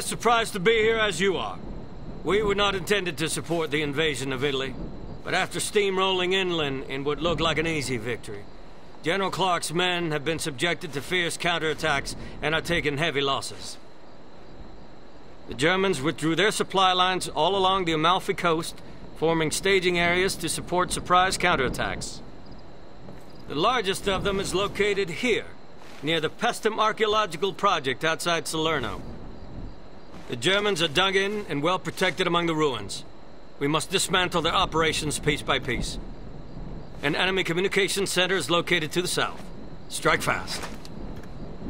As surprised to be here as you are. We were not intended to support the invasion of Italy, but after steamrolling inland in what looked like an easy victory, General Clark's men have been subjected to fierce counterattacks and are taking heavy losses. The Germans withdrew their supply lines all along the Amalfi coast, forming staging areas to support surprise counterattacks. The largest of them is located here, near the Paestum Archaeological Project outside Salerno. The Germans are dug in and well protected among the ruins. We must dismantle their operations piece by piece. An enemy communication center is located to the south. Strike fast.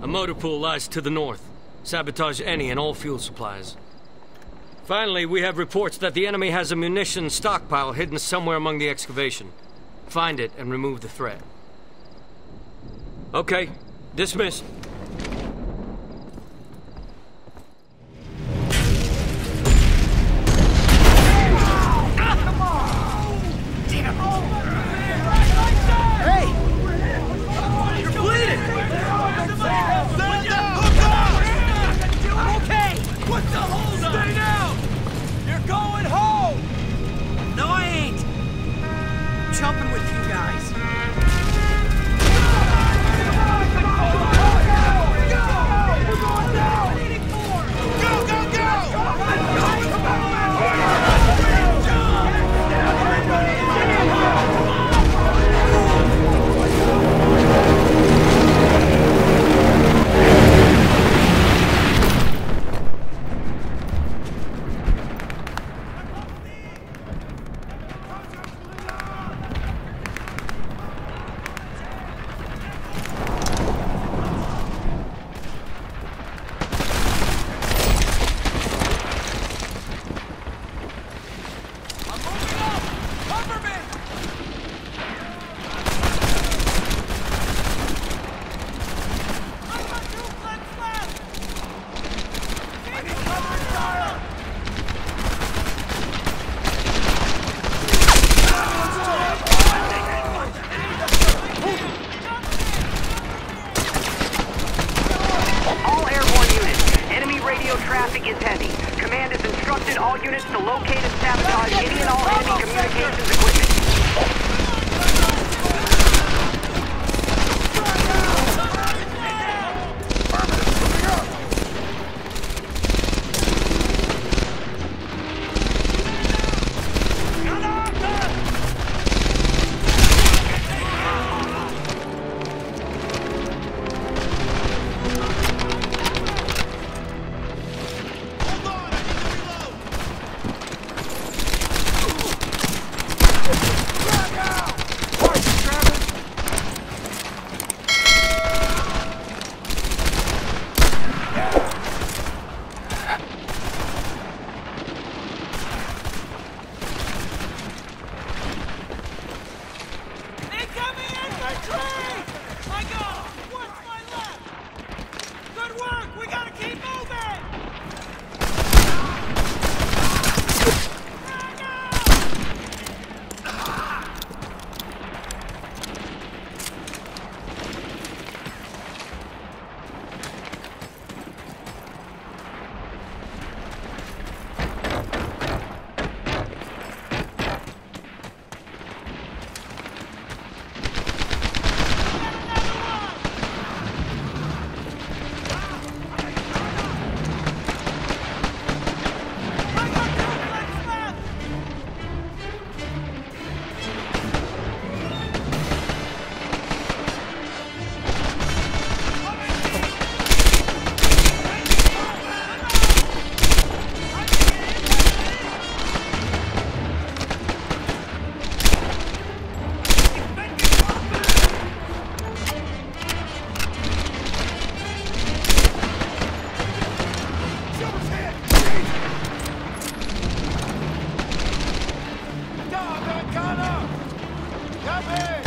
A motor pool lies to the north. Sabotage any and all fuel supplies. Finally, we have reports that the enemy has a munition stockpile hidden somewhere among the excavation. Find it and remove the threat. Okay, dismissed. All units to locate and sabotage any and all enemy communications equipment. Americana! Come in!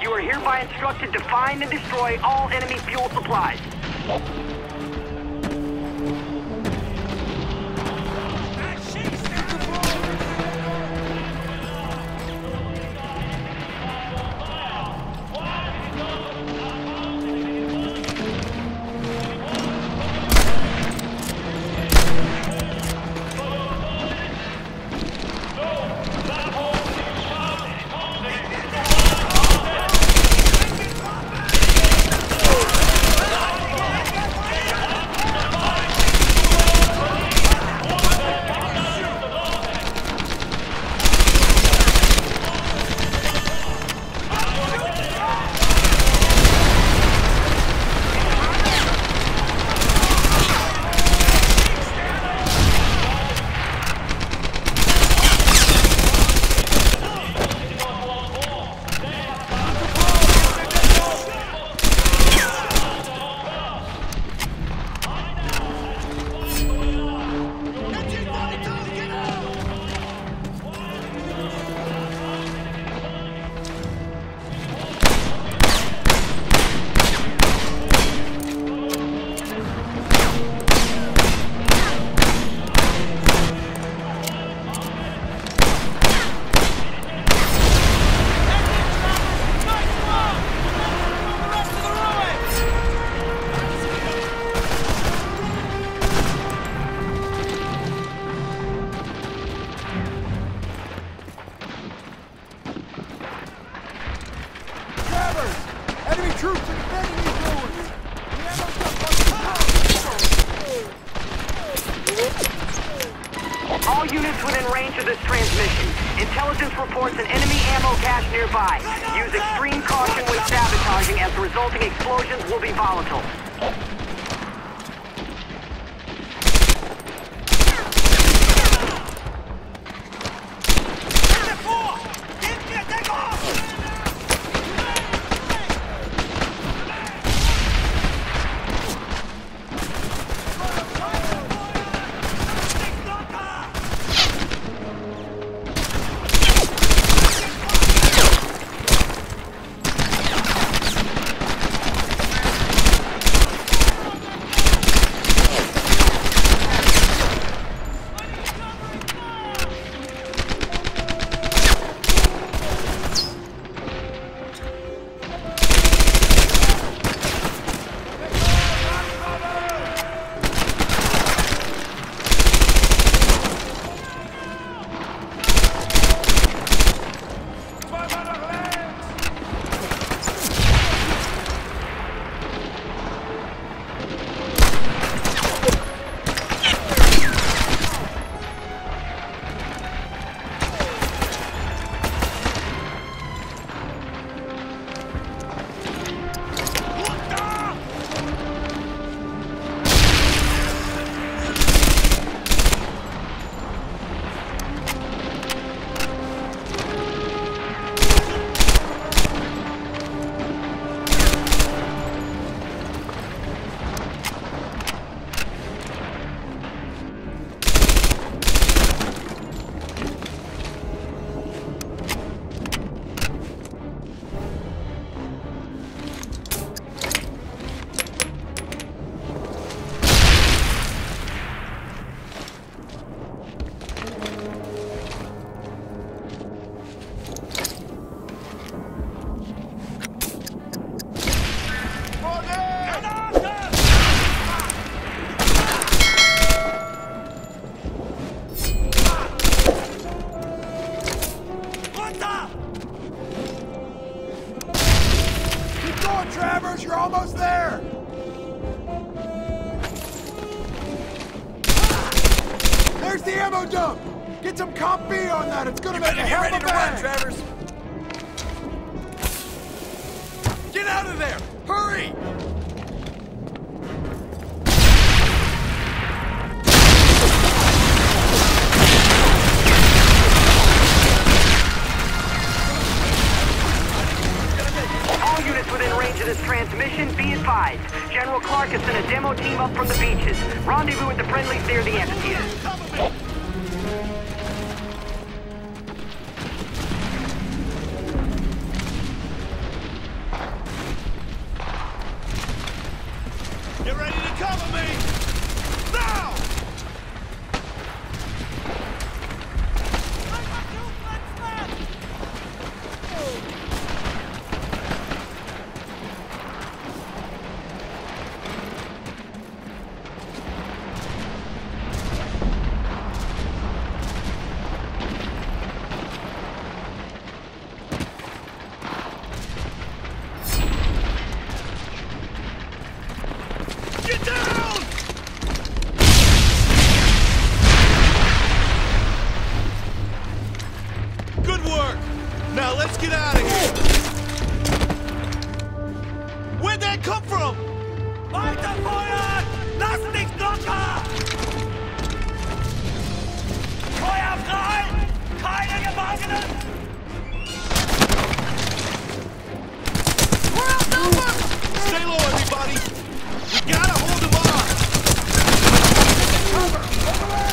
You are hereby instructed to find and destroy all enemy fuel supplies. troops invading these ruins! The ammo's not fucking All units within range of this transmission. Intelligence reports an enemy ammo cache nearby. Use extreme caution when sabotaging as the resulting explosions will be volatile. Range of this transmission, be advised. General Clark has sent a demo team up from the beaches. Rendezvous with the friendlies near the amphitheater. Come from? Weiterfeuern! Lass nicht locker! Feuer frei! Keine Gefangenen! We're outnumbered! Stay low, everybody! We gotta hold them off! Travers,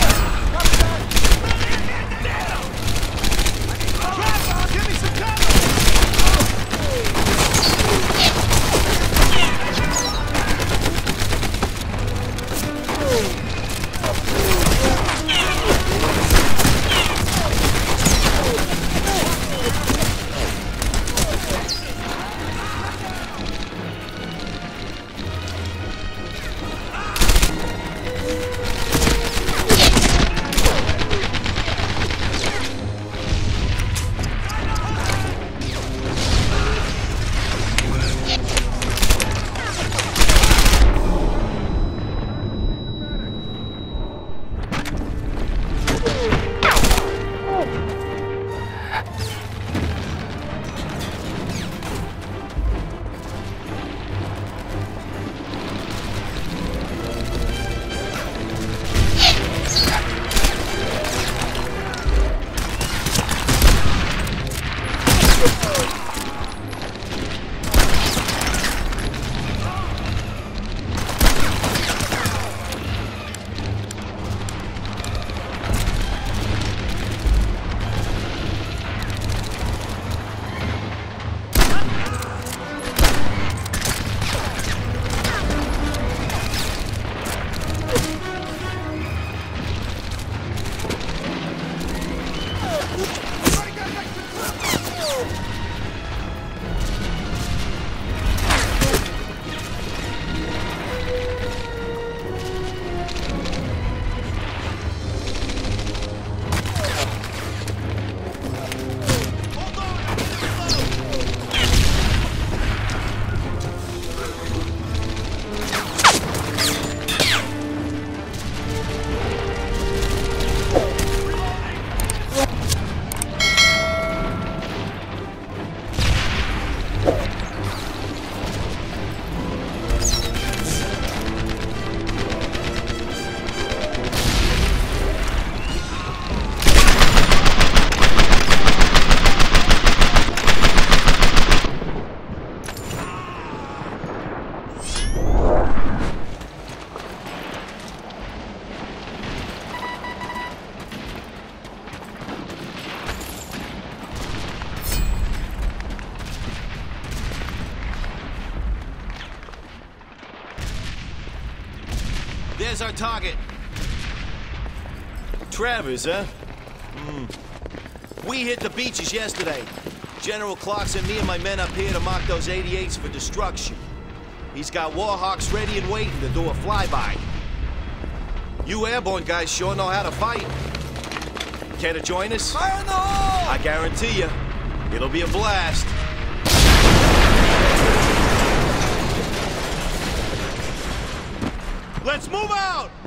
There's our target. Travers, huh? Hmm. We hit the beaches yesterday. General Clark sent me and my men up here to mark those 88s for destruction. He's got Warhawks ready and waiting to do a flyby. You airborne guys sure know how to fight. Care to join us? Fire in the hole! I guarantee you, it'll be a blast. Let's move out!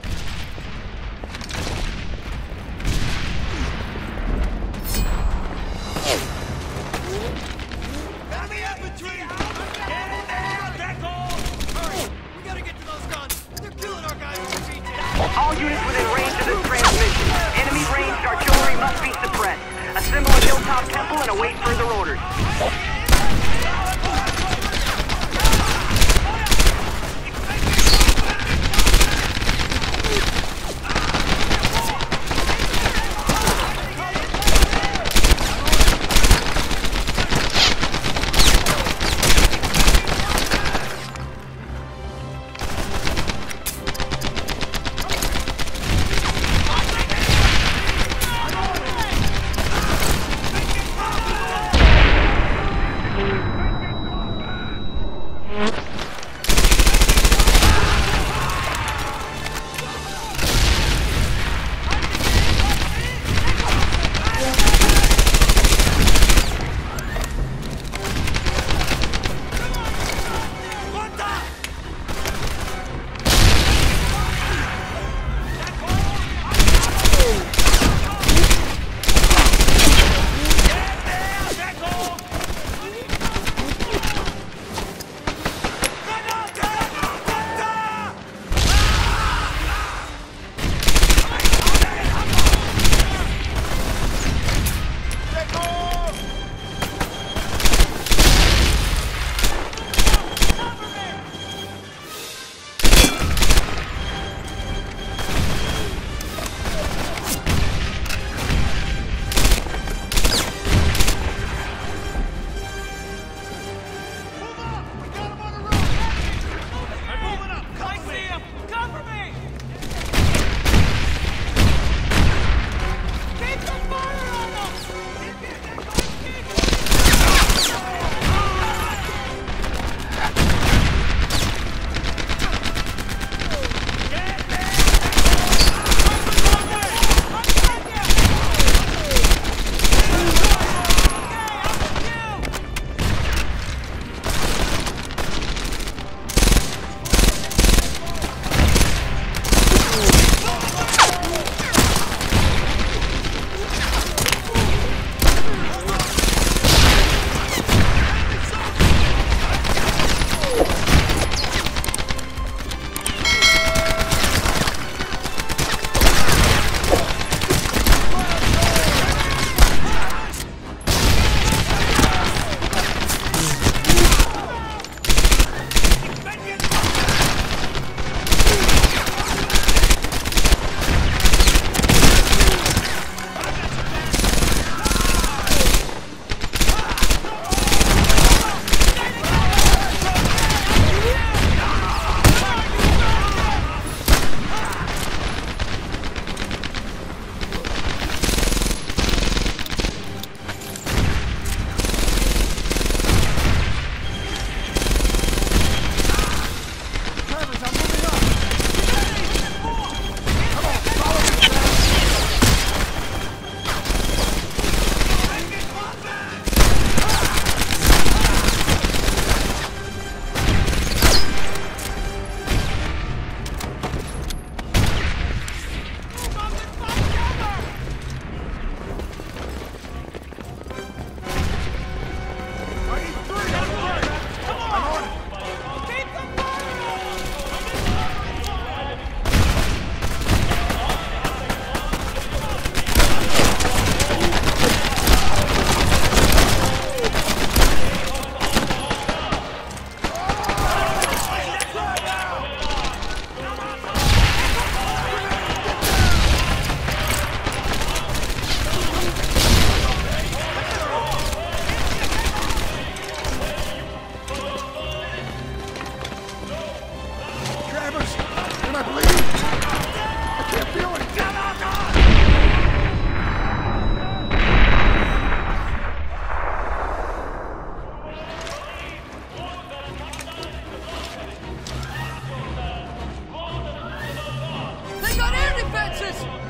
guys.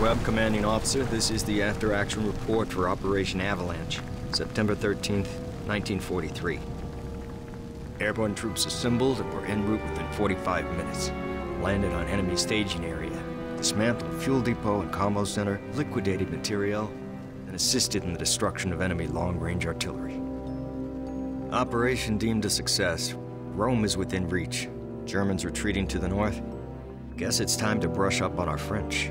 Webb, Commanding Officer. This is the after-action report for Operation Avalanche, September 13th, 1943. Airborne troops assembled and were en route within 45 minutes. Landed on enemy staging area, dismantled fuel depot and combo center, liquidated materiel, and assisted in the destruction of enemy long-range artillery. Operation deemed a success. Rome is within reach. Germans retreating to the north. Guess it's time to brush up on our French.